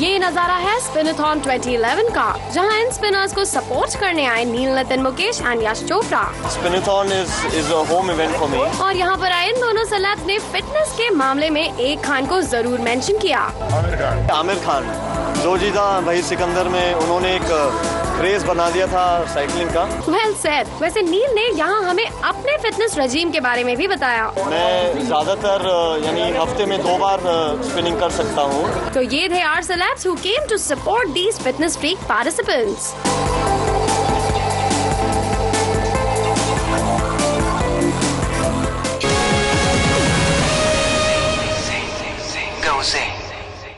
ये नज़ारा है स्पिनथॉन 2011 का जहाँ इन स्पिनर्स को सपोर्ट करने आए Neel Nitin Mukesh and Yash Chopra. Spinathon is is a home event for me और यहाँ पर आए इन दोनों सलाब ने फिटनेस के मामले में एक खान को ज़रूर मेंशन किया। आमिर खान। आमिर खान। जो जीता वही सिकंदर में उन्होंने एक क्रेज बना दिया था साइकिलिंग का। वेल well सर वैसे नील ने यहाँ हमें अपने फिटनेस रजीम के बारे में भी बताया। मैं ज़्यादातर यानी हफ़्ते में दो बार स्पिनिंग कर सकता हूँ। तो ये थे are celebs who came to support these fitness freak participants Jose.